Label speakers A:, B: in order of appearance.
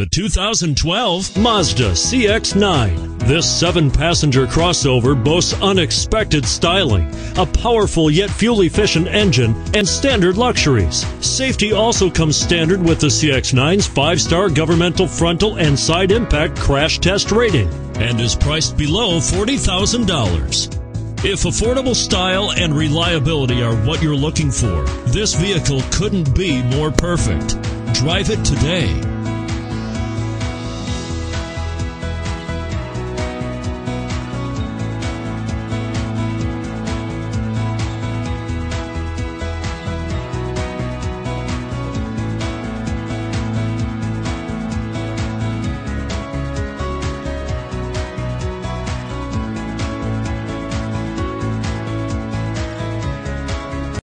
A: The 2012 Mazda CX-9. This seven-passenger crossover boasts unexpected styling, a powerful yet fuel-efficient engine, and standard luxuries. Safety also comes standard with the CX-9's five-star governmental frontal and side impact crash test rating and is priced below $40,000. If affordable style and reliability are what you're looking for, this vehicle couldn't be more perfect. Drive it today.